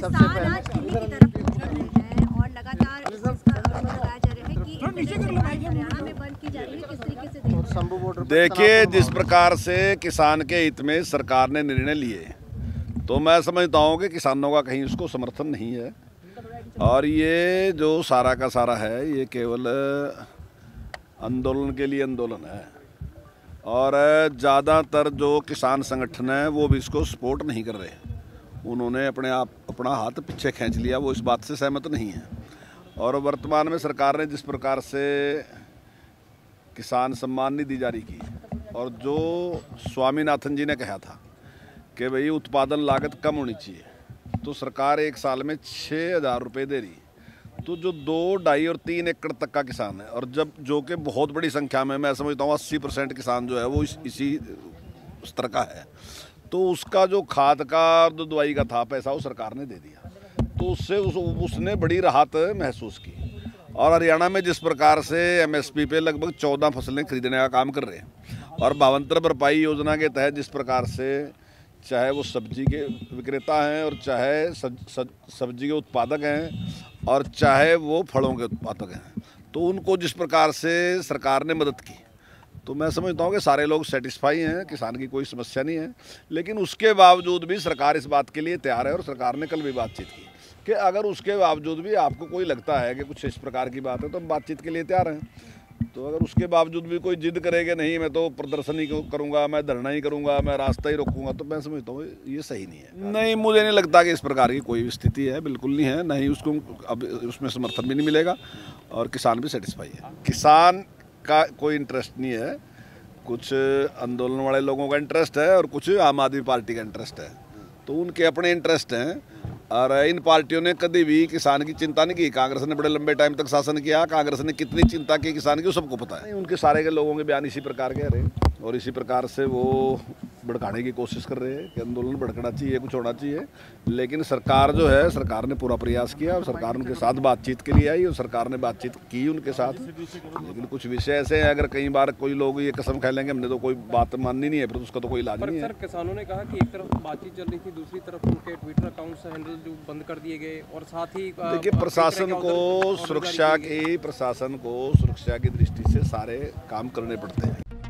सबसे पहले। की तरफ़ बढ़ रहे हैं और लगातार है कि एक तरह से बात हरियाणा में बंद की जा रही किस तरीके से देख रहे? शंभू बॉर्डर पर देखिए जिस प्रकार से किसान के हित में सरकार ने निर्णय लिए तो मैं समझता हूँ कि किसानों का कहीं उसको समर्थन नहीं है। और ये जो सारा का सारा है ये केवल आंदोलन के लिए आंदोलन है। और ज़्यादातर जो किसान संगठन है वो भी इसको सपोर्ट नहीं कर रहे। उन्होंने अपने आप अपना हाथ पीछे खींच लिया वो इस बात से सहमत नहीं है। और वर्तमान में सरकार ने जिस प्रकार से किसान सम्मान निधि जारी की और जो स्वामीनाथन जी ने कहा था कि भाई उत्पादन लागत कम होनी चाहिए तो सरकार एक साल में छः हज़ार रुपये दे रही तो जो दो ढाई और तीन एकड़ तक का किसान है और जब जो कि बहुत बड़ी संख्या में मैं समझता हूँ अस्सी परसेंट किसान जो है वो इस, इसी स्तर का है तो उसका जो खाद का जो दवाई का था पैसा वो सरकार ने दे दिया। तो उससे उस, उसने बड़ी राहत महसूस की। और हरियाणा में जिस प्रकार से एमएसपी पे लगभग चौदह फ़सलें खरीदने का काम कर रहे हैं और भावंतर भरपाई योजना के तहत जिस प्रकार से चाहे वो सब्ज़ी के विक्रेता हैं और चाहे सब्ज़ी के उत्पादक हैं और चाहे वो फलों के उत्पादक हैं तो उनको जिस प्रकार से सरकार ने मदद की तो मैं समझता हूँ कि सारे लोग सेटिस्फाई हैं किसान की कोई समस्या नहीं है लेकिन उसके बावजूद भी सरकार इस बात के लिए तैयार है और सरकार ने कल भी बातचीत की कि अगर उसके बावजूद भी आपको कोई लगता है कि कुछ इस प्रकार की बात है तो हम बातचीत के लिए तैयार हैं। तो अगर उसके बावजूद भी कोई जिद करेगा नहीं मैं तो प्रदर्शन ही करूँगा मैं धरना ही करूँगा मैं रास्ता ही रोकूँगा तो मैं समझता हूँ ये सही नहीं है। नहीं मुझे नहीं लगता कि इस प्रकार की कोई स्थिति है बिल्कुल नहीं है नहीं उसको अब उसमें समर्थन भी नहीं मिलेगा और किसान भी सेटिस्फाई है। किसान का कोई इंटरेस्ट नहीं है। कुछ आंदोलन वाले लोगों का इंटरेस्ट है और कुछ आम आदमी पार्टी का इंटरेस्ट है। तो उनके अपने इंटरेस्ट हैं और इन पार्टियों ने कभी भी किसान की चिंता नहीं की। कांग्रेस ने बड़े लंबे टाइम तक शासन किया। कांग्रेस ने कितनी चिंता की किसान की सबको पता है। उनके सारे के लोगों के बयान इसी प्रकार के रहे और इसी प्रकार से वो भड़काने की कोशिश कर रहे हैं कि आंदोलन भड़कना चाहिए कुछ होना चाहिए। लेकिन सरकार जो है सरकार ने पूरा प्रयास किया और सरकार उनके साथ बातचीत के लिए आई और सरकार ने बातचीत की उनके साथ। लेकिन कुछ विषय ऐसे हैं अगर कई बार कोई लोग ये कसम खा लेंगे हमने तो कोई बात माननी नहीं है फिर उसका तो कोई इलाज नहीं है। सर किसानों ने कहा कि एक तरफ़ बातचीत चल रही थी दूसरी तरफ़ उनके ट्विटर अकाउंट्स हैंडल जो बंद कर दिए गए और साथ ही देखिए प्रशासन को सुरक्षा। की प्रशासन को सुरक्षा की दृष्टि से सारे काम करने पड़ते हैं।